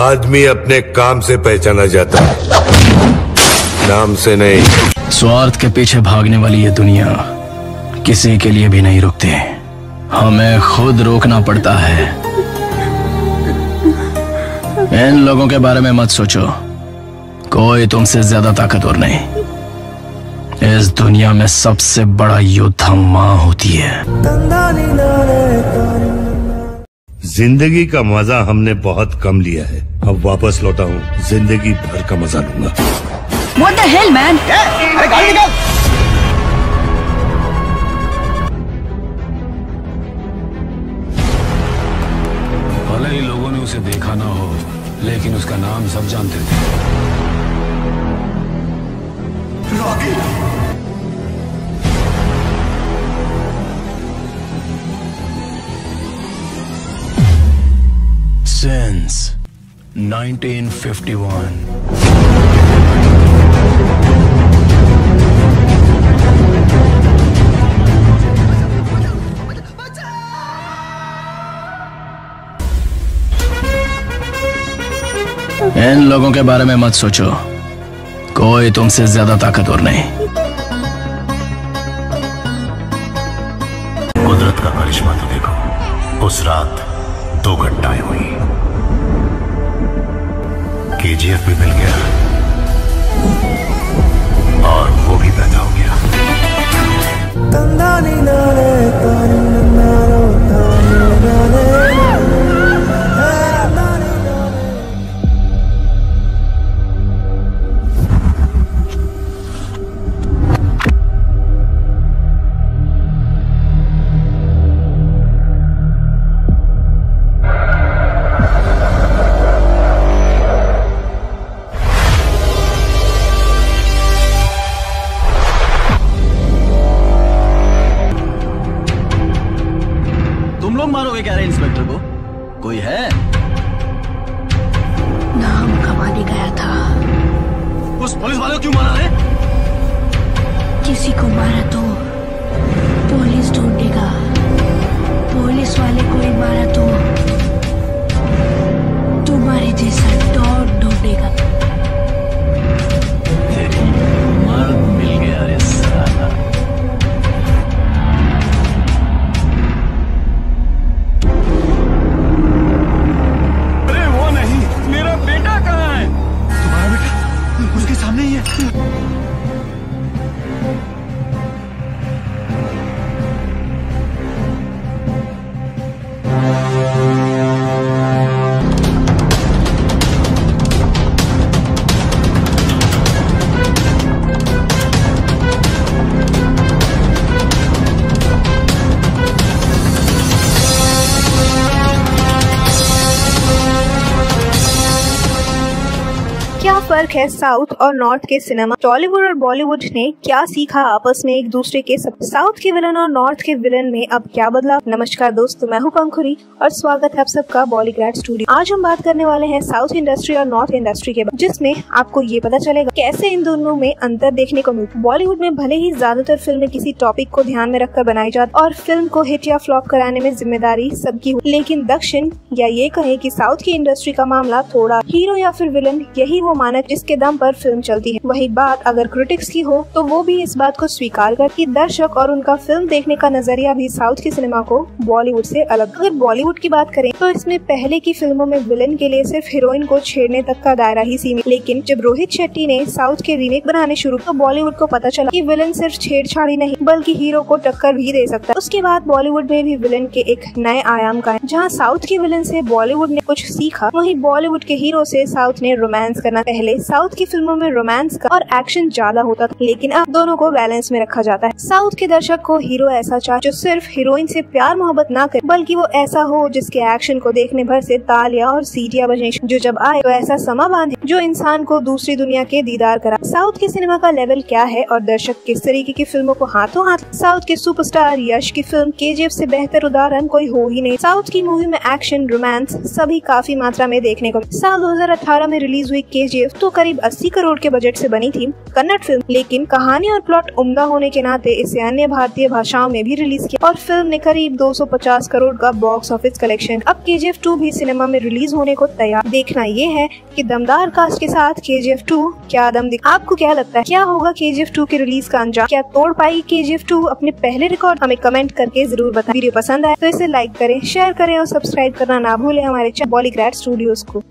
आदमी अपने काम से पहचाना जाता है। नाम से नहीं। स्वार्थ के पीछे भागने वाली ये दुनिया किसी के लिए भी नहीं रुकती। हमें खुद रोकना पड़ता है। इन लोगों के बारे में मत सोचो। कोई तुमसे ज़्यादा ताकतवर नहीं। इस दुनिया में सबसे बड़ा योद्धा माँ होती है। ज़िंदगी का मज़ा हमने बहुत कम लिया है। अब वापस लौटा हूँ। ज़िंदगी भर का मज़ा लूँगा। What the hell, man? अरे गाड़ी निकाल। भले ही लोगों ने उसे देखा ना हो लेकिन उसका नाम सब जानते थे। Since 1951. इन लोगों के बारे में मत सोचो। कोई तुमसे ज़्यादा ताकतवर नहीं। कुदरत का करिश्मा तो देखो। उस रात दो घटनाएँ हुई। केजीएफ भी मिल गया। और तुम कह रहे इंस्पेक्टर को? कोई है? नाम कमाने गया था। उस पुलिस वाले को क्यों मारा है? किसी को मारा तो पुलिस ढूंढेगा। पुलिस वाले को ही मारा तो तुम्हारे जैसा क्या फ़र्क है साउथ और नॉर्थ के सिनेमा? टॉलीवुड और बॉलीवुड ने क्या सीखा आपस में एक दूसरे के सब साउथ के विलन और नॉर्थ के विलन में अब क्या बदला नमस्कार दोस्तों, मैं हूँ पंखुरी और स्वागत है आप सबका बॉलीग्राड स्टूडियो आज हम बात करने वाले हैं साउथ इंडस्ट्री और नॉर्थ इंडस्ट्री के जिसमें आपको ये पता चलेगा कैसे इन दोनों में अंतर देखने को मिलता बॉलीवुड में भले ही ज़्यादातर फ़िल्में किसी टॉपिक को ध्यान में रखकर बनाई जाती और फ़िल्म को हिट या फ्लॉप कराने में ज़िम्मेदारी सबकी लेकिन दक्षिण या ये कहे की साउथ की इंडस्ट्री का मामला थोड़ा हीरो या फिर विलन यही वो मानक जिसके दम पर फ़िल्म चलती है। वही बात अगर क्रिटिक्स की हो तो वो भी इस बात को स्वीकार कर कि दर्शक और उनका फ़िल्म देखने का नज़रिया भी साउथ की सिनेमा को बॉलीवुड से अलग। अगर बॉलीवुड की बात करें तो इसमें पहले की फ़िल्मों में विलन के लिए सिर्फ़ हीरोइन को छेड़ने तक का दायरा ही सीमित। लेकिन जब रोहित शेट्टी ने साउथ के रीमेक बनाने शुरू तो बॉलीवुड को पता चला कि विलन सिर्फ़ छेड़छाड़ी नहीं, बल्कि हीरो को टक्कर भी दे सकता है। उसके बाद बॉलीवुड में भी विलन के एक नए आयाम का है, जहाँ साउथ के विलन से बॉलीवुड ने कुछ सीखा। वही बॉलीवुड के हीरो से साउथ ने रोमांस करना पहले साउथ की फ़िल्मों में रोमांस का और एक्शन ज़्यादा होता था, लेकिन अब दोनों को बैलेंस में रखा जाता है। साउथ के दर्शक को हीरो ऐसा चाहे जो सिर्फ़ हीरोइन से प्यार, मोहब्बत ना करे, बल्कि वो ऐसा हो जिसके एक्शन को देखने भर से तालियाँ और सीटियाँ बजे। जो जब आए तो ऐसा समा बांधे जो इंसान को दूसरी दुनिया के दीदार करा। साउथ के सिनेमा का लेवल क्या है और दर्शक किस तरीके की फ़िल्मों को हाथों हाथ साउथ के सुपरस्टार यश की फ़िल्म के से बेहतर उदाहरण कोई हो ही नहीं। साउथ की मूवी में एक्शन रोमांस सभी काफ़ी मात्रा में देखने को साल 2018 में रिलीज़ हुई के केजीएफ तो करीब 80 करोड़ के बजट से बनी थी कन्नड़ फ़िल्म, लेकिन कहानी और प्लॉट उम्दा होने के नाते इसे अन्य भारतीय भाषाओं में भी रिलीज़ किया और फ़िल्म ने करीब 250 करोड़ का बॉक्स ऑफ़िस कलेक्शन अब के जी भी सिनेमा में रिलीज़ होने को तैयार। देखना ये है की दमदार कास्ट के साथ के जी क्या दम दिख आपको क्या लगता है? क्या होगा के जी के रिलीज़ का अंजाम? क्या तोड़ पाई के जी अपने पहले रिकॉर्ड हमें कमेंट करके ज़रूर बताए। वीडियो पसंद आए तो इसे लाइक करें शेयर करें और सब्सक्राइब करना ना भूलें हमारे बॉलीग्रैड स्टूडियोज को।